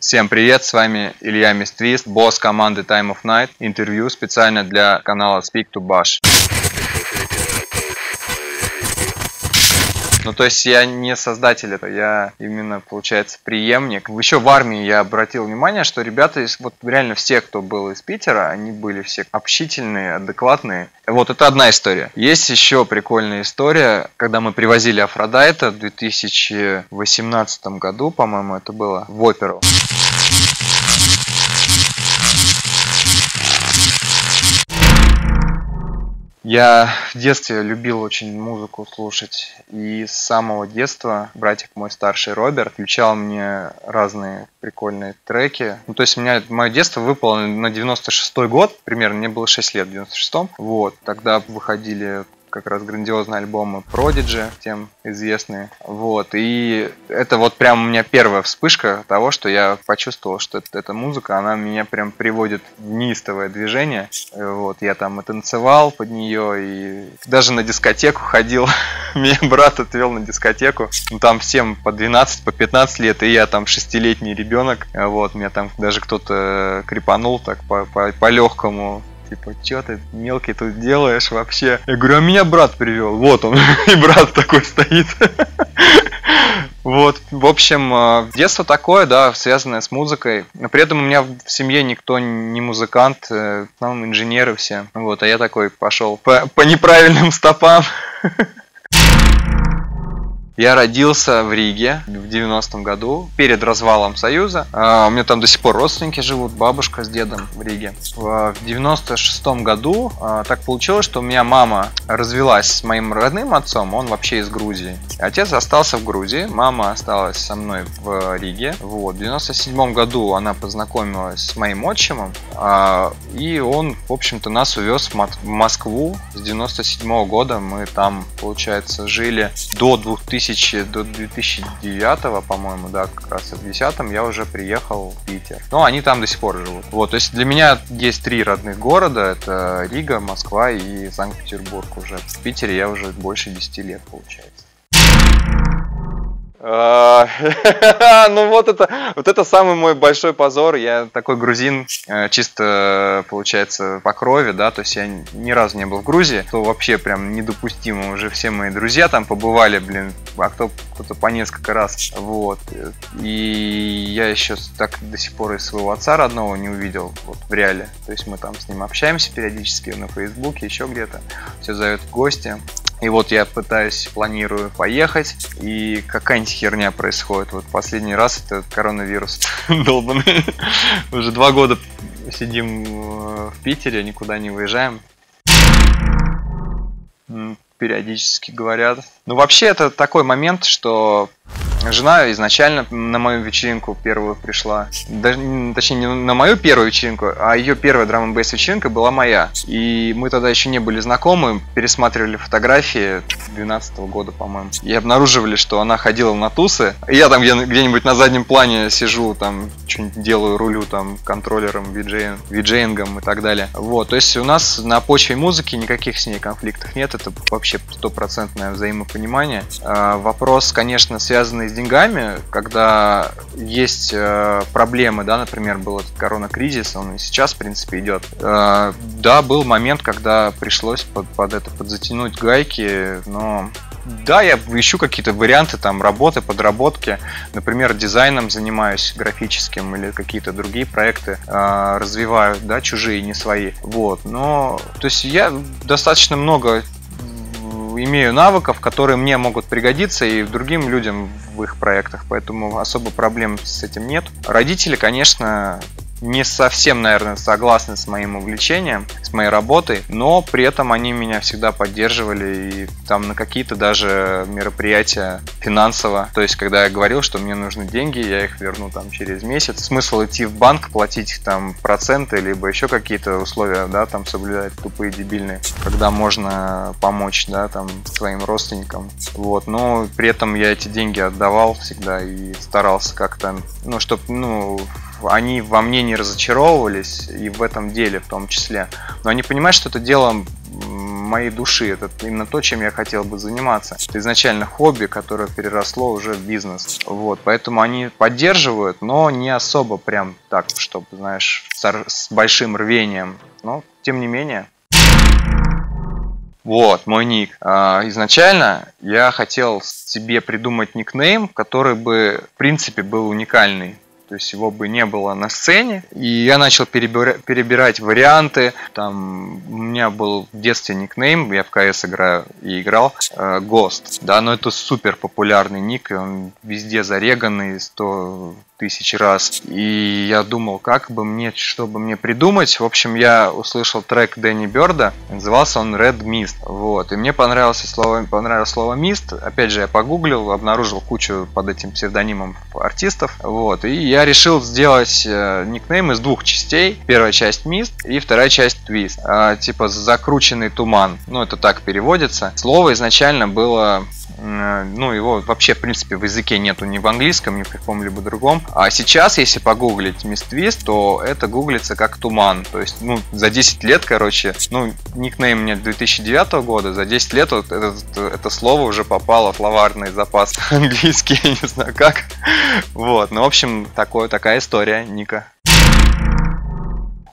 Всем привет, с вами Илья Mistwist, босс команды Time of Night. Интервью специально для канала Speak to Bash. Ну, то есть я не создатель этого, я именно, получается, преемник. Еще в армии я обратил внимание, что ребята, вот реально все, кто был из Питера, они были все общительные, адекватные. Вот это одна история. Есть еще прикольная история, когда мы привозили Афродайта в 2018 году, по-моему, это было, в оперу. Я в детстве любил очень музыку слушать, и с самого детства братик мой старший Роберт включал мне разные прикольные треки. Ну, то есть у меня мое детство выпало на 96-й год, примерно, мне было 6 лет в 96-м. Вот, тогда выходили как раз грандиозные альбомы Prodigy, тем известные. Вот. И это вот прям у меня первая вспышка того, что я почувствовал, что это, эта музыка, она меня прям приводит в неистовое движение. Вот. Я там и танцевал под нее, и даже на дискотеку ходил. Меня брат отвел на дискотеку. Ну, там всем по 12, по 15 лет, и я там шестилетний ребенок. Вот. Меня там даже кто-то крепанул так по, по, по легкому типа, что ты мелкий тут делаешь вообще? Я говорю, а меня брат привел. Вот он, и брат такой стоит. Вот, в общем, э, детство такое, да, связанное с музыкой. Но при этом у меня в семье никто не музыкант, э, там инженеры все. Вот, а я такой пошел по, по неправильным стопам. Я родился в Риге в 90-м году, перед развалом Союза. А, у меня там до сих пор родственники живут, бабушка с дедом в Риге. В 96-м году а, так получилось, что у меня мама развелась с моим родным отцом, он вообще из Грузии. Отец остался в Грузии, мама осталась со мной в Риге. Вот. В 97-м году она познакомилась с моим отчимом, а, и он, в общем-то, нас увез в Москву. С 97 -го года мы там, получается, жили до 2000 2000 до 2009, по-моему, да, как раз в 2010 я уже приехал в Питер. Но они там до сих пор живут. Вот, то есть для меня есть три родных города. Это Рига, Москва и Санкт-Петербург уже. В Питере я уже больше 10 лет, получается. А, ну вот это, вот это самый мой большой позор. Я такой грузин, э, чисто получается по крови, да, то есть я ни разу не был в Грузии, то вообще прям недопустимо. Уже все мои друзья там побывали, блин, а кто кто-то по несколько раз, вот. И я еще так до сих пор и своего отца родного не увидел вот в реале. То есть мы там с ним общаемся периодически на Фейсбуке, еще где-то. Все зовет в гости. И вот я пытаюсь, планирую поехать, и какая-нибудь херня происходит. Вот последний раз это коронавирус долбанный. Уже два года сидим э, в Питере, никуда не выезжаем. Периодически говорят. Ну, вообще, это такой момент, что Жена изначально на мою вечеринку первую пришла. Даже, точнее, не на мою первую вечеринку, а ее первая драм бейс вечеринка была моя. И мы тогда еще не были знакомы, пересматривали фотографии 12 -го года, по-моему. И обнаруживали, что она ходила на тусы. Я там где-нибудь на заднем плане сижу, там что-нибудь делаю, рулю там контроллером, виджей, и так далее. Вот, то есть у нас на почве музыки никаких с ней конфликтов нет, это вообще стопроцентное взаимопонимание. А, вопрос, конечно, связанный с деньгами, когда есть э, проблемы, да, например, был этот корона-кризис, он и сейчас, в принципе, идет. Э, да, был момент, когда пришлось под, под это подзатянуть гайки, но да, я ищу какие-то варианты там работы, подработки. Например, дизайном занимаюсь графическим или какие-то другие проекты э, развиваю, да, чужие, не свои. Вот. Но, то есть я достаточно много имею навыков, которые мне могут пригодиться и другим людям в их проектах, поэтому особо проблем с этим нет. Родители, конечно, не совсем, наверное, согласны с моим увлечением, с моей работой, но при этом они меня всегда поддерживали и там на какие-то даже мероприятия финансово. То есть, когда я говорил, что мне нужны деньги, я их верну там через месяц. Смысл идти в банк, платить там проценты, либо еще какие-то условия, да, там соблюдать тупые, дебильные, когда можно помочь, да, там своим родственникам. Вот, но при этом я эти деньги отдавал всегда и старался как-то, ну, чтобы, ну, они во мне не разочаровывались, и в этом деле в том числе. Но они понимают, что это дело моей души. Это именно то, чем я хотел бы заниматься. Это изначально хобби, которое переросло уже в бизнес. Вот, поэтому они поддерживают, но не особо прям так, чтобы, знаешь, с большим рвением. Но, тем не менее, вот, мой ник. А, изначально я хотел себе придумать никнейм, который бы, в принципе, был уникальный то есть его бы не было на сцене. И я начал перебирать, перебирать варианты. Там у меня был в детстве никнейм, я в КС играю и играл, э. Да, но это супер популярный ник, и он везде зареганный, 100 тысяч раз. И я думал, как бы мне, чтобы мне придумать. В общем, я услышал трек Дэнни Берда, назывался он Red Mist. Вот. И мне понравилось слово, понравилось слово Mist. Опять же, я погуглил, обнаружил кучу под этим псевдонимом артистов. Вот. И я решил сделать э, никнейм из двух частей. Первая часть Mist и вторая часть Twist. Э, типа закрученный туман. Ну, это так переводится. Слово изначально было ну, его вообще, в принципе, в языке нету ни в английском, ни в каком-либо другом. А сейчас, если погуглить Миствист, то это гуглится как туман. То есть, ну, за 10 лет, короче, ну, никнейм мне 2009 года, за 10 лет вот это, это слово уже попало в словарный запас английский, я не знаю как. Вот, ну, в общем, такое, такая история Ника.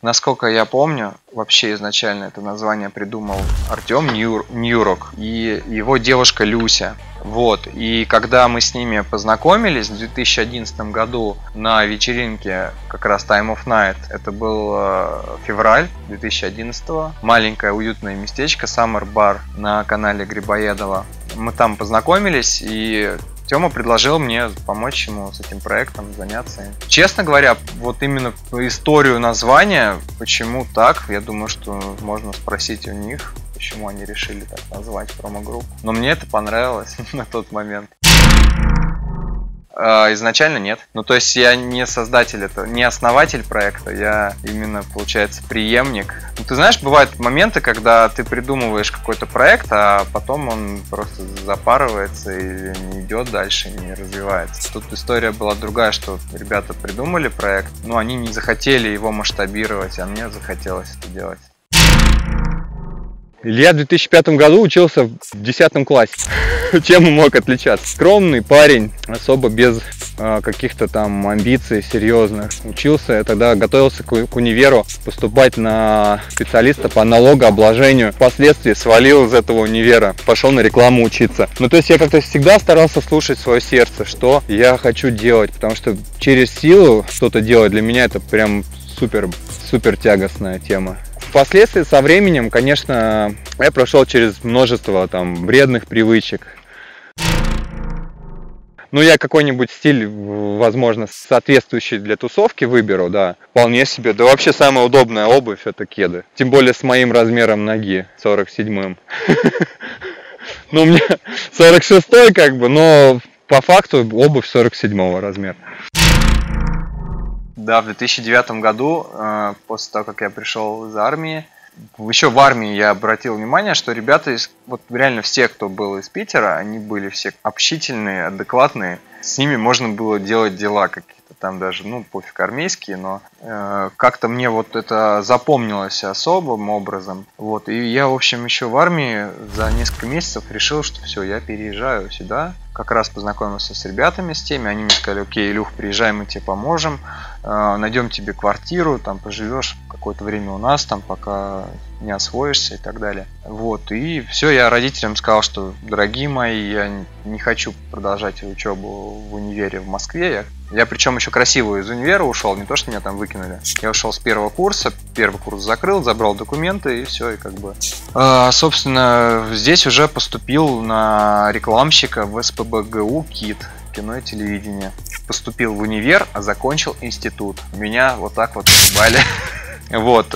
Насколько я помню, вообще изначально это название придумал Артем Нью, Ньюрок и его девушка Люся. Вот, и когда мы с ними познакомились в 2011 году на вечеринке как раз Time of Night, это был э, февраль 2011, маленькое уютное местечко Summer Bar на канале Грибоедова. Мы там познакомились, и Тёма предложил мне помочь ему с этим проектом заняться. Честно говоря, вот именно историю названия, почему так, я думаю, что можно спросить у них, почему они решили так назвать промо-группу. Но мне это понравилось на тот момент. А, изначально нет. Ну, то есть я не создатель этого, не основатель проекта, я именно, получается, преемник. Ну, ты знаешь, бывают моменты, когда ты придумываешь какой-то проект, а потом он просто запарывается или не идет дальше, не развивается. Тут история была другая, что ребята придумали проект, но они не захотели его масштабировать, а мне захотелось это делать. Илья в 2005 году учился в 10 классе. Чем мог отличаться? Скромный парень, особо без э, каких-то там амбиций серьезных. Учился, я тогда готовился к, к универу поступать на специалиста по налогообложению. Впоследствии свалил из этого универа, пошел на рекламу учиться. Ну, то есть я как-то всегда старался слушать свое сердце, что я хочу делать, потому что через силу что-то делать для меня это прям супер, супер тягостная тема. Впоследствии со временем, конечно, я прошел через множество там вредных привычек. Ну, я какой-нибудь стиль, возможно, соответствующий для тусовки выберу, да, вполне себе. Да вообще самая удобная обувь это кеды. Тем более с моим размером ноги, 47-м. Ну, у меня 46-й как бы, но по факту обувь 47 размера. Да, в 2009 году, э, после того, как я пришел из армии, еще в армии я обратил внимание, что ребята, из, вот реально все, кто был из Питера, они были все общительные, адекватные. С ними можно было делать дела какие-то там даже, ну, пофиг армейские, но э, как-то мне вот это запомнилось особым образом. Вот, и я, в общем, еще в армии за несколько месяцев решил, что все, я переезжаю сюда, как раз познакомился с ребятами, с теми, они мне сказали, окей, Илюх, приезжай, мы тебе поможем, э, найдем тебе квартиру, там поживешь какое-то время у нас, там пока не освоишься и так далее. Вот, и все, я родителям сказал, что, дорогие мои, я не хочу продолжать учебу в универе в Москве, я я причем еще красиво из универа ушел, не то, что меня там выкинули. Я ушел с первого курса, первый курс закрыл, забрал документы и все, и как бы. А, собственно, здесь уже поступил на рекламщика в СПБГУ КИТ, кино и телевидение. Поступил в универ, а закончил институт. Меня вот так вот звали. Вот.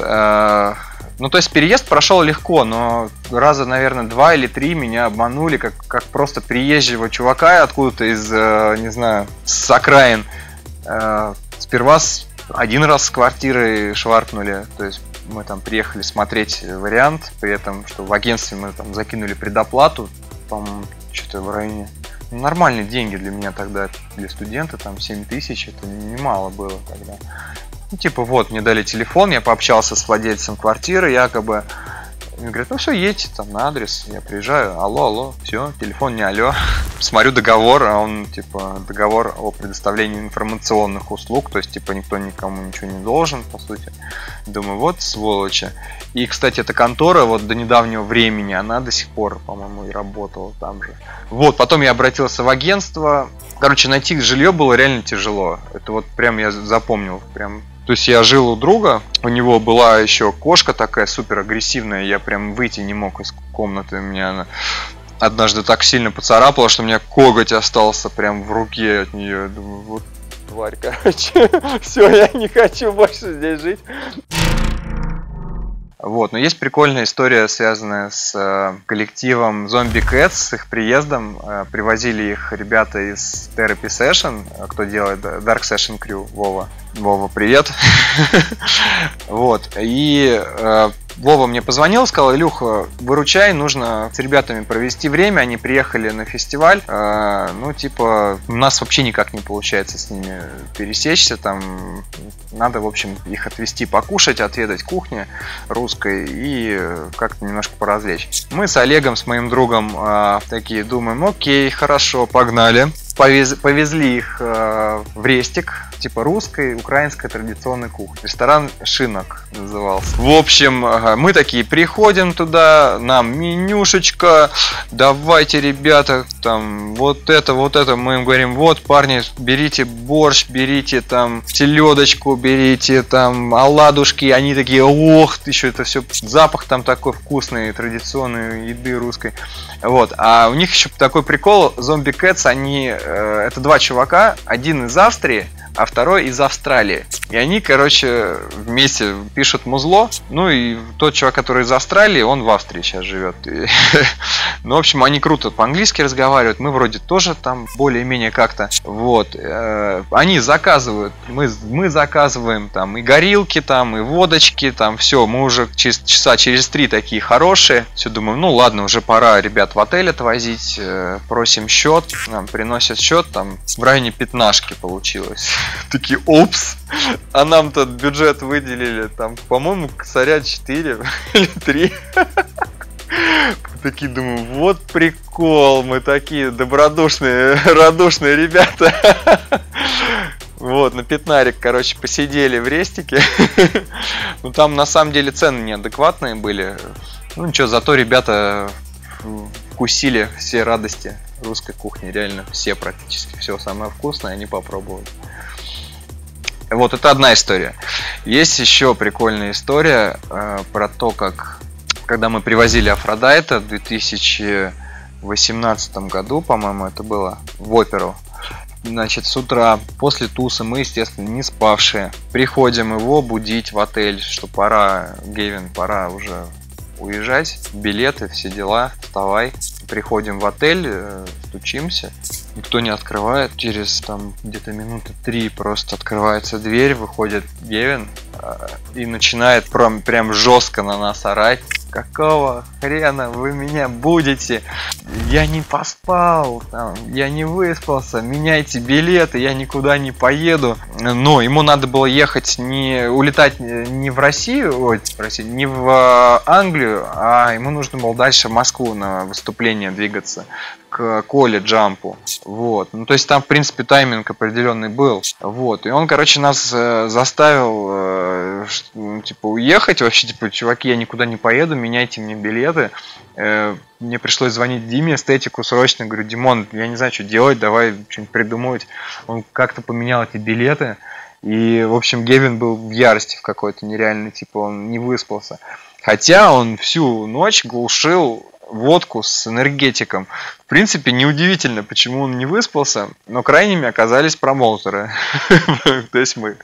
Ну, то есть переезд прошел легко, но раза, наверное, два или три меня обманули, как, как просто приезжего чувака откуда-то из, э, не знаю, с окраин. Э, сперва один раз с квартиры шваркнули, то есть мы там приехали смотреть вариант, при этом, что в агентстве мы там закинули предоплату, по-моему, что-то в районе ну, нормальные деньги для меня тогда, для студента, там 7 тысяч, это немало было тогда. Ну, типа, вот, мне дали телефон, я пообщался с владельцем квартиры, якобы И говорят, ну все, едьте там на адрес, я приезжаю, алло, алло, все, телефон не алло. Смотрю договор, а он типа договор о предоставлении информационных услуг, то есть типа никто никому ничего не должен, по сути. Думаю, вот сволочи. И, кстати, эта контора вот до недавнего времени, она до сих пор, по-моему, и работала там же. Вот, потом я обратился в агентство. Короче, найти жилье было реально тяжело. Это вот прям я запомнил, прям то есть я жил у друга, у него была еще кошка такая супер агрессивная, я прям выйти не мог из комнаты, у меня она однажды так сильно поцарапала, что у меня коготь остался прям в руке от нее. Думаю, вот тварь, короче. Все, я не хочу больше здесь жить. Вот, но есть прикольная история, связанная с э, коллективом Zombie Cats, с их приездом. Э, привозили их ребята из Therapy Session, э, кто делает Dark Session Crew, Вова. Вова, привет. вот, и Вова мне позвонил, сказал, Илюха, выручай, нужно с ребятами провести время, они приехали на фестиваль, э, ну, типа, у нас вообще никак не получается с ними пересечься, там, надо, в общем, их отвезти покушать, отведать кухни русской и как-то немножко поразвлечь. Мы с Олегом, с моим другом, э, такие думаем, окей, хорошо, погнали. Повез, повезли их э, в Рестик, типа русской, украинской традиционной кухни. Ресторан Шинок назывался. В общем, мы такие приходим туда, нам менюшечка, давайте, ребята, там, вот это, вот это. Мы им говорим, вот, парни, берите борщ, берите там селедочку, берите там оладушки. Они такие, ох, еще это все, запах там такой вкусный, традиционной еды русской. Вот, а у них еще такой прикол, зомби Кэтс, они, э, это два чувака, один из Австрии, а второй из Австралии. И они, короче, вместе пишут музло. Ну и тот чувак, который из Австралии, он в Австрии сейчас живет. И, ну, в общем, они круто по-английски разговаривают. Мы вроде тоже там более-менее как-то. Вот. Э, они заказывают, мы, мы заказываем там и горилки, там, и водочки, там, все. Мы уже через, часа через три такие хорошие. Все думаем, ну ладно, уже пора ребят в отель отвозить. Э, просим счет, нам приносят счет, там в районе пятнашки получилось. Такие, опс, а нам тот бюджет выделили, там, по-моему, косаря 4 или 3. Такие думаю, вот прикол, мы такие добродушные, радушные ребята. Вот, на пятнарик, короче, посидели в рестике. Ну, там на самом деле цены неадекватные были. Ну, ничего, зато ребята вкусили все радости русской кухни. Реально, все практически. Все самое вкусное они попробовали. Вот это одна история. Есть еще прикольная история э, про то, как когда мы привозили Афродайта в 2018 году, по-моему, это было в оперу. Значит, с утра после туса мы, естественно, не спавшие, приходим его будить в отель, что пора, Гевин, пора уже уезжать, билеты, все дела, вставай. Приходим в отель, э, стучимся, никто не открывает. Через там где-то минуты три просто открывается дверь, выходит Гевин э, и начинает прям, прям жестко на нас орать. Какого хрена вы меня будете? Я не поспал, там, я не выспался, меняйте билеты, я никуда не поеду. Но ему надо было ехать не улетать не в Россию, ой, спроси, не в э, Англию, а ему нужно было дальше в Москву на выступление двигаться к Коле Джампу. Вот. Ну, то есть там, в принципе, тайминг определенный был. Вот. И он, короче, нас э, заставил, э, ну, типа, уехать. Вообще, типа, чуваки, я никуда не поеду, меняйте мне билеты. Э, мне пришлось звонить Диме, эстетику срочно. Говорю, Димон, я не знаю, что делать, давай что-нибудь придумывать. Он как-то поменял эти билеты. И, в общем, Гевин был в ярости в какой-то нереальной, типа, он не выспался. Хотя он всю ночь глушил водку с энергетиком. В принципе, неудивительно, почему он не выспался, но крайними оказались промоутеры. То есть мы